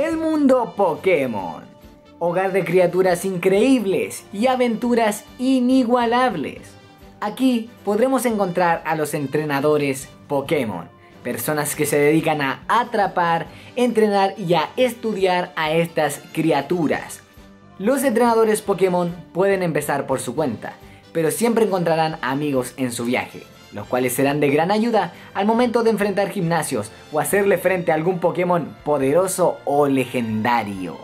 El mundo Pokémon. Hogar de criaturas increíbles y aventuras inigualables. Aquí podremos encontrar a los entrenadores Pokémon, personas que se dedican a atrapar, entrenar y a estudiar a estas criaturas. Los entrenadores Pokémon pueden empezar por su cuenta, pero siempre encontrarán amigos en su viaje los cuales serán de gran ayuda al momento de enfrentar gimnasios o hacerle frente a algún Pokémon poderoso o legendario.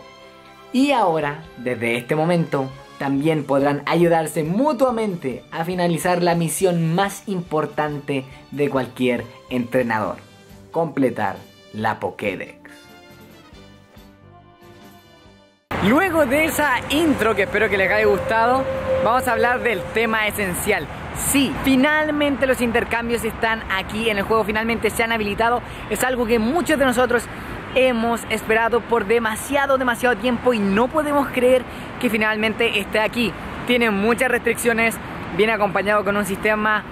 Y ahora, desde este momento, también podrán ayudarse mutuamente a finalizar la misión más importante de cualquier entrenador, completar la Pokédex. Luego de esa intro que espero que les haya gustado, vamos a hablar del tema esencial, Sí, finalmente los intercambios están aquí en el juego, finalmente se han habilitado. Es algo que muchos de nosotros hemos esperado por demasiado, demasiado tiempo y no podemos creer que finalmente esté aquí. Tiene muchas restricciones, viene acompañado con un sistema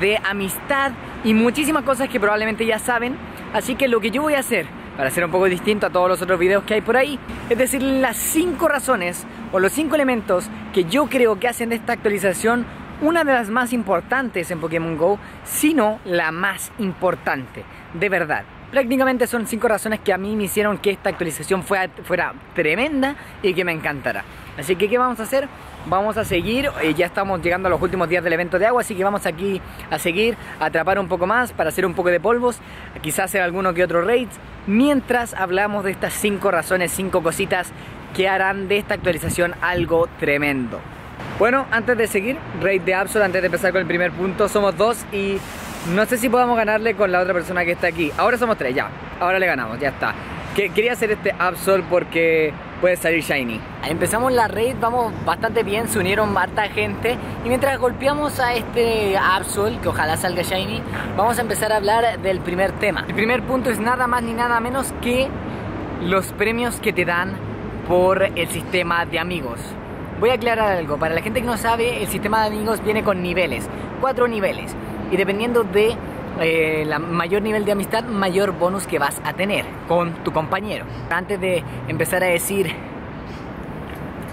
de amistad y muchísimas cosas que probablemente ya saben. Así que lo que yo voy a hacer, para ser un poco distinto a todos los otros videos que hay por ahí, es decir, las 5 razones o los 5 elementos que yo creo que hacen de esta actualización una de las más importantes en Pokémon Go, sino la más importante, de verdad. Prácticamente son cinco razones que a mí me hicieron que esta actualización fuera, fuera tremenda y que me encantara. Así que, ¿qué vamos a hacer? Vamos a seguir, eh, ya estamos llegando a los últimos días del evento de agua, así que vamos aquí a seguir, a atrapar un poco más para hacer un poco de polvos, quizás hacer alguno que otro raid, mientras hablamos de estas cinco razones, cinco cositas que harán de esta actualización algo tremendo. Bueno, antes de seguir, raid de Absol, antes de empezar con el primer punto, somos dos y no sé si podamos ganarle con la otra persona que está aquí. Ahora somos tres, ya. Ahora le ganamos, ya está. quería hacer este Absol porque puede salir Shiny. Empezamos la raid, vamos bastante bien, se unieron harta gente y mientras golpeamos a este Absol, que ojalá salga Shiny, vamos a empezar a hablar del primer tema. El primer punto es nada más ni nada menos que los premios que te dan por el sistema de amigos. Voy a aclarar algo, para la gente que no sabe, el sistema de amigos viene con niveles, cuatro niveles, y dependiendo de eh, la mayor nivel de amistad, mayor bonus que vas a tener con tu compañero. Antes de empezar a decir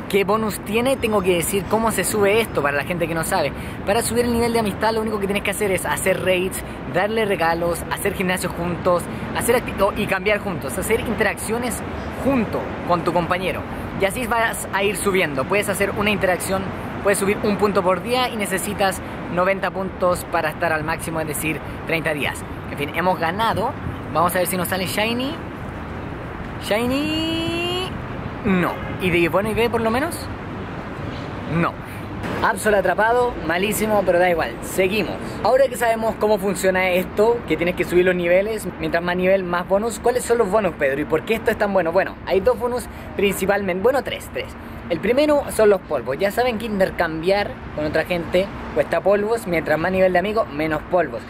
qué bonus tiene, tengo que decir cómo se sube esto para la gente que no sabe. Para subir el nivel de amistad, lo único que tienes que hacer es hacer raids, darle regalos, hacer gimnasio juntos, hacer y cambiar juntos, hacer interacciones junto con tu compañero y así vas a ir subiendo. Puedes hacer una interacción, puedes subir un punto por día y necesitas 90 puntos para estar al máximo, es decir, 30 días. En fin, hemos ganado. Vamos a ver si nos sale Shiny. Shiny. No. ¿Y de bueno y B por lo menos? No. Absol atrapado, malísimo, pero da igual, seguimos. Ahora que sabemos cómo funciona esto, que tienes que subir los niveles, mientras más nivel, más bonus, ¿cuáles son los bonus, Pedro? ¿Y por qué esto es tan bueno? Bueno, hay dos bonus principalmente, bueno, tres, tres. El primero son los polvos. Ya saben que intercambiar con otra gente cuesta polvos, mientras más nivel de amigo, menos polvos.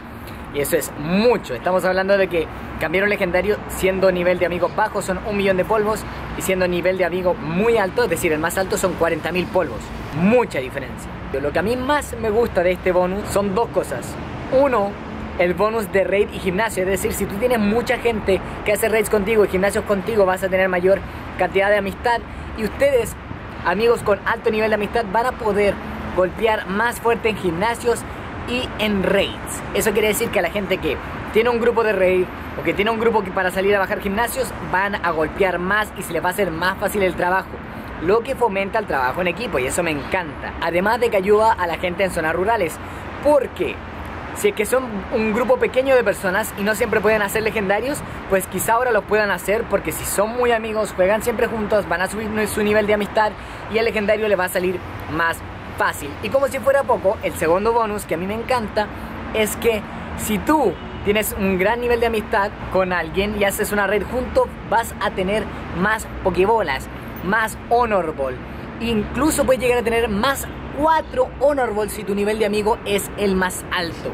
Y eso es mucho. Estamos hablando de que cambiar un legendario siendo nivel de amigo bajo son un millón de polvos y siendo nivel de amigo muy alto, es decir, el más alto son 40.000 polvos. Mucha diferencia. Lo que a mí más me gusta de este bonus son dos cosas. Uno, el bonus de raid y gimnasio. Es decir, si tú tienes mucha gente que hace raids contigo y gimnasios contigo, vas a tener mayor cantidad de amistad. Y ustedes, amigos con alto nivel de amistad, van a poder golpear más fuerte en gimnasios y en raids. Eso quiere decir que la gente que tiene un grupo de raid o que tiene un grupo que para salir a bajar gimnasios van a golpear más y se les va a hacer más fácil el trabajo. Lo que fomenta el trabajo en equipo y eso me encanta. Además de que ayuda a la gente en zonas rurales. Porque si es que son un grupo pequeño de personas y no siempre pueden hacer legendarios, pues quizá ahora los puedan hacer porque si son muy amigos, juegan siempre juntos, van a subir su nivel de amistad y el legendario le va a salir más fácil. Y como si fuera poco, el segundo bonus que a mí me encanta es que si tú tienes un gran nivel de amistad con alguien y haces una red junto, vas a tener más pokebolas, más honor ball. Incluso puedes llegar a tener más 4 honor balls si tu nivel de amigo es el más alto.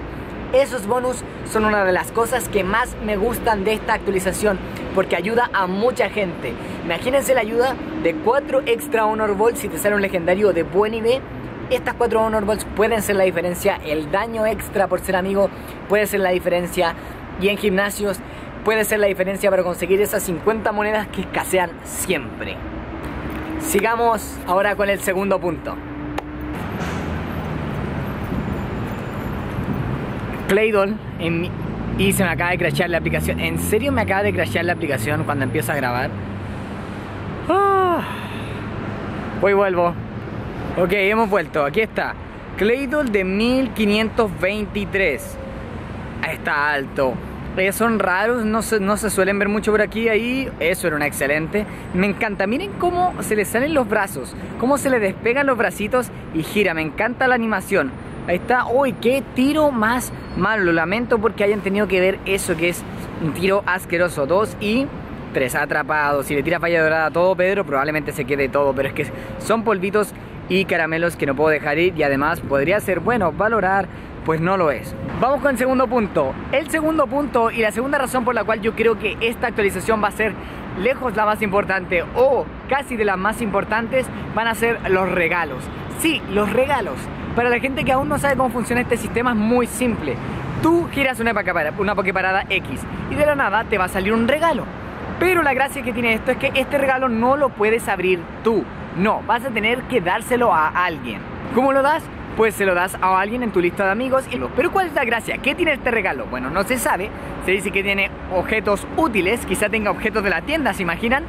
Esos bonus son una de las cosas que más me gustan de esta actualización porque ayuda a mucha gente. Imagínense la ayuda de 4 extra honor balls si te sale un legendario de buen nivel estas cuatro Honor Balls pueden ser la diferencia. El daño extra por ser amigo puede ser la diferencia. Y en gimnasios, puede ser la diferencia para conseguir esas 50 monedas que escasean siempre. Sigamos ahora con el segundo punto. Claydol y se me acaba de crashear la aplicación. ¿En serio me acaba de crashear la aplicación cuando empiezo a grabar? Ah. Voy vuelvo. Ok, hemos vuelto. Aquí está. Claydol de 1523. Está alto. Eh, son raros, no se, no se suelen ver mucho por aquí. Ahí, eso era una excelente. Me encanta. Miren cómo se le salen los brazos, cómo se le despegan los bracitos y gira. Me encanta la animación. Ahí está. Uy, qué tiro más malo. Lo lamento porque hayan tenido que ver eso que es un tiro asqueroso. Dos y tres atrapados. Si le tira falla dorada a todo Pedro, probablemente se quede todo. Pero es que son polvitos y caramelos que no puedo dejar ir. Y además podría ser bueno valorar, pues no lo es. Vamos con el segundo punto. El segundo punto y la segunda razón por la cual yo creo que esta actualización va a ser lejos la más importante o casi de las más importantes van a ser los regalos. Sí, los regalos. Para la gente que aún no sabe cómo funciona este sistema es muy simple. Tú giras una, una Poképarada X y de la nada te va a salir un regalo. Pero la gracia que tiene esto es que este regalo no lo puedes abrir tú. No, vas a tener que dárselo a alguien. ¿Cómo lo das? Pues se lo das a alguien en tu lista de amigos. Y lo... Pero ¿cuál es la gracia? ¿Qué tiene este regalo? Bueno, no se sabe. Se dice que tiene objetos útiles. Quizá tenga objetos de la tienda, ¿se imaginan?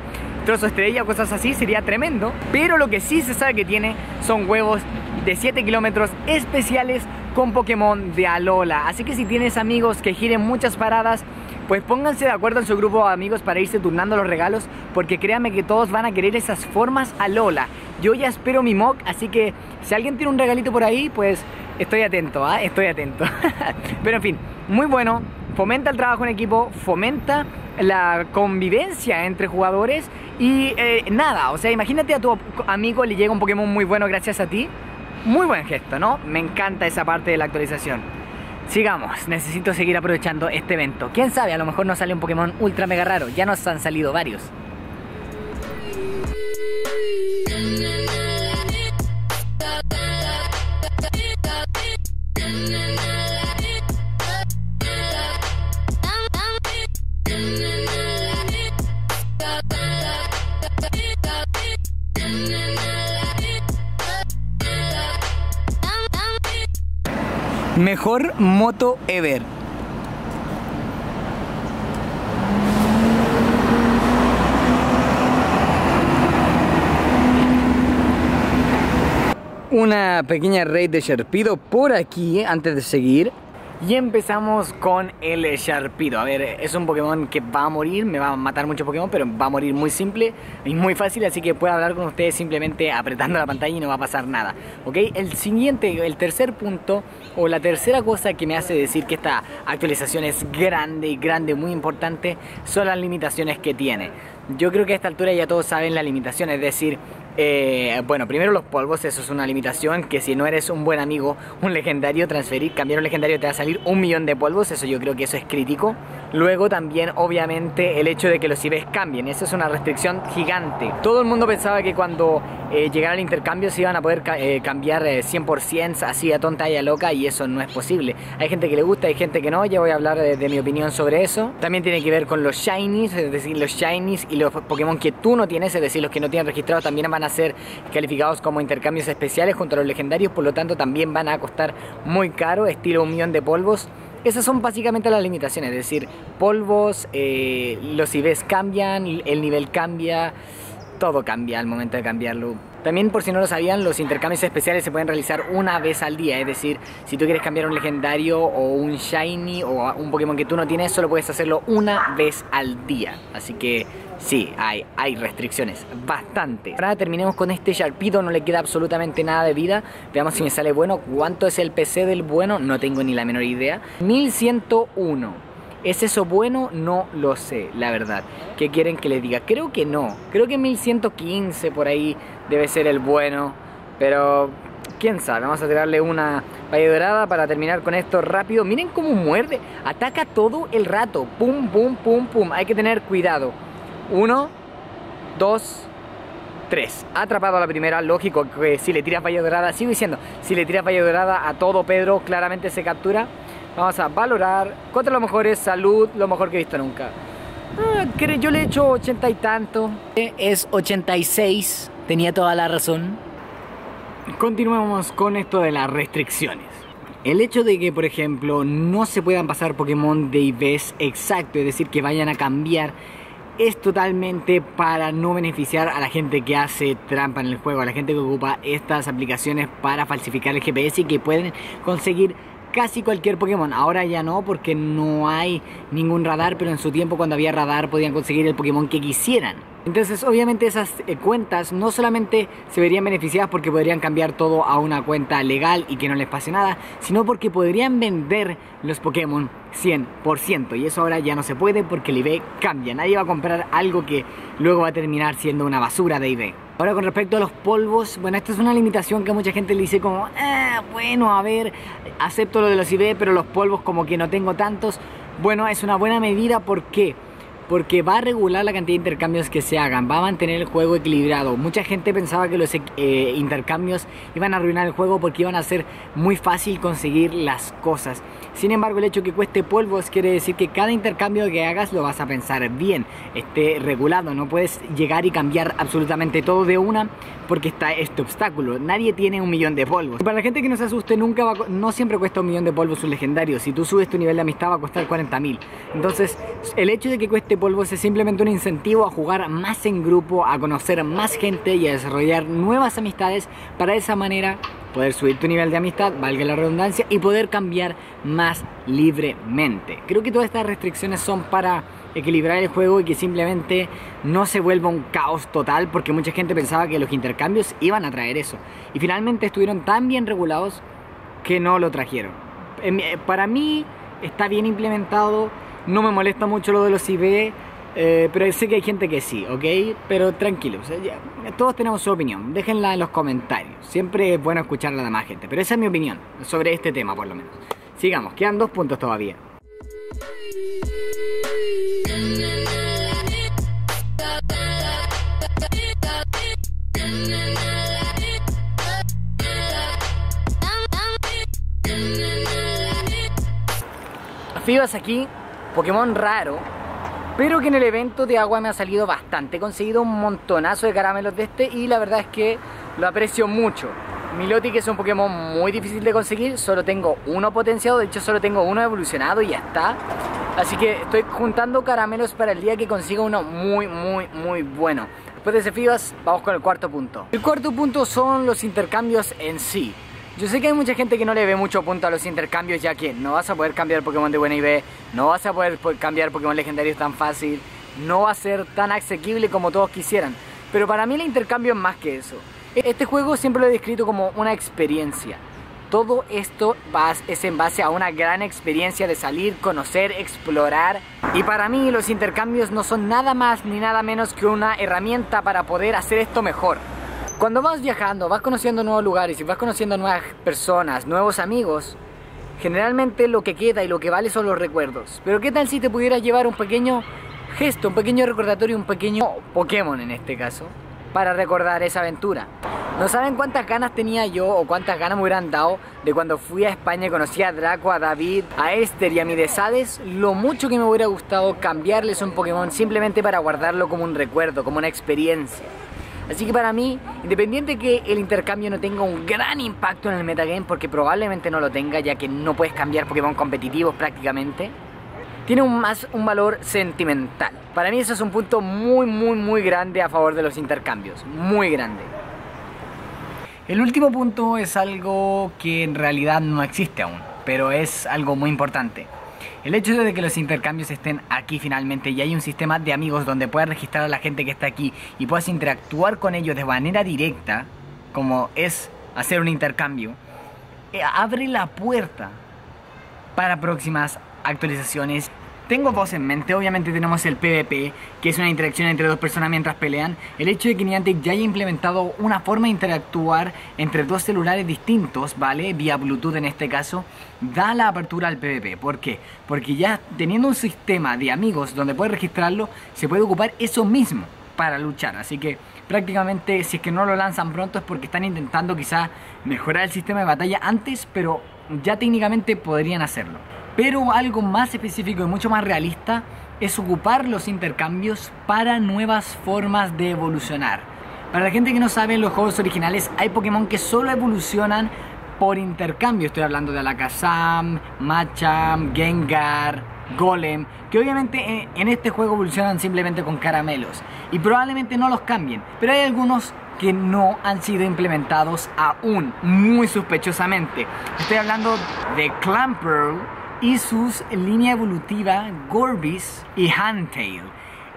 Trozo estrella o cosas así, sería tremendo. Pero lo que sí se sabe que tiene son huevos de 7 kilómetros especiales con Pokémon de Alola. Así que si tienes amigos que giren muchas paradas, pues pónganse de acuerdo en su grupo de amigos para irse turnando los regalos, porque créanme que todos van a querer esas formas Alola. Yo ya espero mi mock, así que si alguien tiene un regalito por ahí, pues estoy atento, ¿ah? Estoy atento. Pero en fin, muy bueno, fomenta el trabajo en equipo, fomenta la convivencia entre jugadores y eh, nada, o sea, imagínate a tu amigo le llega un Pokémon muy bueno gracias a ti muy buen gesto, ¿no? Me encanta esa parte de la actualización. Sigamos, necesito seguir aprovechando este evento. Quién sabe, a lo mejor nos sale un Pokémon ultra mega raro. Ya nos han salido varios. Mejor moto ever. Una pequeña raid de Sharpido por aquí antes de seguir. Y empezamos con el Sharpido. A ver, es un Pokémon que va a morir, me va a matar mucho Pokémon, pero va a morir muy simple y muy fácil, así que puedo hablar con ustedes simplemente apretando la pantalla y no va a pasar nada. ¿Ok? El siguiente, el tercer punto, o la tercera cosa que me hace decir que esta actualización es grande grande, muy importante, son las limitaciones que tiene. Yo creo que a esta altura ya todos saben la limitación, es decir, eh, bueno, primero los polvos, eso es una limitación, que si no eres un buen amigo, un legendario, transferir, cambiar un legendario te va a salir un millón de polvos, eso yo creo que eso es crítico. Luego también, obviamente, el hecho de que los IBs cambien, eso es una restricción gigante. Todo el mundo pensaba que cuando eh, llegara el intercambio se iban a poder eh, cambiar 100% así a tonta y a loca y eso no es posible. Hay gente que le gusta, hay gente que no, ya voy a hablar de, de mi opinión sobre eso. También tiene que ver con los shinies, es decir, los shinies y los Pokémon que tú no tienes, es decir, los que no tienen registrados también van a ser calificados como intercambios especiales junto a los legendarios, por lo tanto también van a costar muy caro, estilo un millón de polvos. Esas son básicamente las limitaciones, es decir, polvos, eh, los IVs cambian, el nivel cambia, todo cambia al momento de cambiarlo. También por si no lo sabían, los intercambios especiales se pueden realizar una vez al día, es decir, si tú quieres cambiar un legendario o un shiny o un Pokémon que tú no tienes, solo puedes hacerlo una vez al día. Así que sí, hay, hay restricciones, bastante. Ahora terminemos con este Sharpedo, no le queda absolutamente nada de vida. Veamos si me sale bueno. ¿Cuánto es el PC del bueno? No tengo ni la menor idea. 1101. ¿Es eso bueno? No lo sé, la verdad. ¿Qué quieren que les diga? Creo que no. Creo que 1115 por ahí debe ser el bueno. Pero quién sabe. Vamos a tirarle una valla dorada para terminar con esto rápido. Miren cómo muerde. Ataca todo el rato. Pum, pum, pum, pum. Hay que tener cuidado. Uno, dos, tres. Atrapado a la primera. Lógico que si le tiras valla dorada, sigo diciendo, si le tiras valla dorada a todo Pedro, claramente se captura. Vamos a valorar contra los mejores, salud, lo mejor que he visto nunca. Ah, yo le he hecho 80 y tanto. Es 86, tenía toda la razón. Continuemos con esto de las restricciones. El hecho de que, por ejemplo, no se puedan pasar Pokémon de IVs exacto, es decir, que vayan a cambiar, es totalmente para no beneficiar a la gente que hace trampa en el juego, a la gente que ocupa estas aplicaciones para falsificar el GPS y que pueden conseguir casi cualquier Pokémon. Ahora ya no, porque no hay ningún radar, pero en su tiempo cuando había radar podían conseguir el Pokémon que quisieran. Entonces obviamente esas eh, cuentas no solamente se verían beneficiadas porque podrían cambiar todo a una cuenta legal y que no les pase nada, sino porque podrían vender los Pokémon 100%. Y eso ahora ya no se puede porque el cambia. Nadie va a comprar algo que luego va a terminar siendo una basura de eBay. Ahora con respecto a los polvos, bueno, esta es una limitación que mucha gente le dice como, ah, bueno, a ver, acepto lo de los IB, pero los polvos como que no tengo tantos. Bueno, es una buena medida, ¿por qué? Va a regular la cantidad de intercambios que se hagan, va a mantener el juego equilibrado. Mucha gente pensaba que los eh, intercambios iban a arruinar el juego porque iban a ser muy fácil conseguir las cosas. Sin embargo, el hecho que cueste polvos quiere decir que cada intercambio que hagas lo vas a pensar bien, esté regulado, no puedes llegar y cambiar absolutamente todo de una porque está este obstáculo. Nadie tiene un millón de polvos. Para la gente que no se asuste, nunca va no siempre cuesta un millón de polvos un legendario. Si tú subes tu nivel de amistad va a costar 40.000. Entonces, el hecho de que cueste polvos es simplemente un incentivo a jugar más en grupo, a conocer más gente y a desarrollar nuevas amistades para de esa manera poder subir tu nivel de amistad, valga la redundancia, y poder cambiar más libremente. Creo que todas estas restricciones son para equilibrar el juego y que simplemente no se vuelva un caos total porque mucha gente pensaba que los intercambios iban a traer eso. Y finalmente estuvieron tan bien regulados que no lo trajeron. Para mí está bien implementado, no me molesta mucho lo de los IB, eh, pero sé que hay gente que sí, ¿ok? Pero tranquilos, todos tenemos su opinión, déjenla en los comentarios. Siempre es bueno escuchar la demás gente, pero esa es mi opinión sobre este tema por lo menos. Sigamos, quedan dos puntos todavía. Fibas aquí, Pokémon raro, pero que en el evento de agua me ha salido bastante. He conseguido un montonazo de caramelos de este y la verdad es que lo aprecio mucho. Milotic es un Pokémon muy difícil de conseguir, solo tengo uno potenciado, de hecho solo tengo uno evolucionado y ya está. Así que estoy juntando caramelos para el día que consiga uno muy, muy, muy bueno. Después de ese vamos con el cuarto punto. El cuarto punto son los intercambios en sí. Yo sé que hay mucha gente que no le ve mucho punto a los intercambios ya que no vas a poder cambiar Pokémon de buena B, no vas a poder cambiar Pokémon legendarios tan fácil, no va a ser tan asequible como todos quisieran. Pero para mí el intercambio es más que eso. Este juego siempre lo he descrito como una experiencia. Todo esto es en base a una gran experiencia de salir, conocer, explorar. Y para mí los intercambios no son nada más ni nada menos que una herramienta para poder hacer esto mejor. Cuando vas viajando, vas conociendo nuevos lugares y vas conociendo nuevas personas, nuevos amigos, generalmente lo que queda y lo que vale son los recuerdos. Pero ¿qué tal si te pudieras llevar un pequeño gesto, un pequeño recordatorio, un pequeño Pokémon en este caso, para recordar esa aventura? No saben cuántas ganas tenía yo o cuántas ganas me hubieran dado de cuando fui a España y conocí a Draco, a David, a Esther y a mi Desades, lo mucho que me hubiera gustado cambiarles un Pokémon simplemente para guardarlo como un recuerdo, como una experiencia. Así que para mí, independiente que el intercambio no tenga un gran impacto en el metagame, porque probablemente no lo tenga, ya que no puedes cambiar Pokémon competitivos prácticamente, tiene un, más un valor sentimental. Para mí eso es un punto muy, muy, muy grande a favor de los intercambios. Muy grande. El último punto es algo que en realidad no existe aún, pero es algo muy importante. El hecho de que los intercambios estén aquí finalmente y hay un sistema de amigos donde puedas registrar a la gente que está aquí y puedas interactuar con ellos de manera directa, como es hacer un intercambio, eh, abre la puerta para próximas actualizaciones tengo dos en mente, obviamente tenemos el PvP, que es una interacción entre dos personas mientras pelean. El hecho de que Niantic ya haya implementado una forma de interactuar entre dos celulares distintos, ¿vale? Vía Bluetooth en este caso, da la apertura al PvP. ¿Por qué? Porque ya teniendo un sistema de amigos donde puedes registrarlo, se puede ocupar eso mismo para luchar. Así que prácticamente si es que no lo lanzan pronto es porque están intentando quizá mejorar el sistema de batalla antes, pero ya técnicamente podrían hacerlo. Pero algo más específico y mucho más realista es ocupar los intercambios para nuevas formas de evolucionar. Para la gente que no sabe, en los juegos originales hay Pokémon que solo evolucionan por intercambio. Estoy hablando de Alakazam, Machamp, Gengar, Golem, que obviamente en este juego evolucionan simplemente con caramelos y probablemente no los cambien, pero hay algunos que no han sido implementados aún, muy sospechosamente. Estoy hablando de Clamperl y sus línea evolutiva Gorbis y Handtail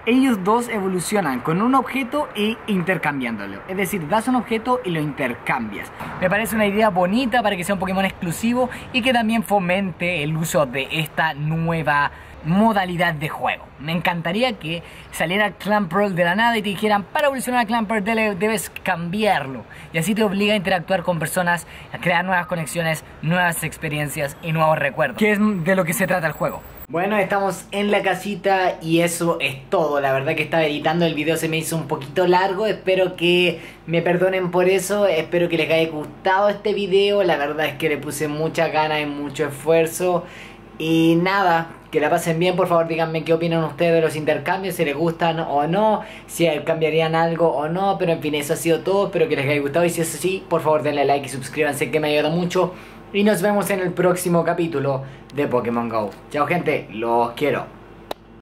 ellos dos evolucionan con un objeto e intercambiándolo. Es decir, das un objeto y lo intercambias. Me parece una idea bonita para que sea un Pokémon exclusivo y que también fomente el uso de esta nueva modalidad de juego. Me encantaría que saliera Clamperl de la nada y te dijeran, para evolucionar a Clamperl debes cambiarlo. Y así te obliga a interactuar con personas, a crear nuevas conexiones, nuevas experiencias y nuevos recuerdos. Que es de lo que se trata el juego. Bueno, estamos en la casita y eso es todo. La verdad que estaba editando el video, se me hizo un poquito largo. Espero que me perdonen por eso. Espero que les haya gustado este video. La verdad es que le puse mucha gana y mucho esfuerzo. Y nada, que la pasen bien, por favor díganme qué opinan ustedes de los intercambios, si les gustan o no, si cambiarían algo o no, pero en fin, eso ha sido todo, espero que les haya gustado y si es así, por favor denle like y suscríbanse que me ayuda mucho y nos vemos en el próximo capítulo de Pokémon GO. Chao gente, los quiero.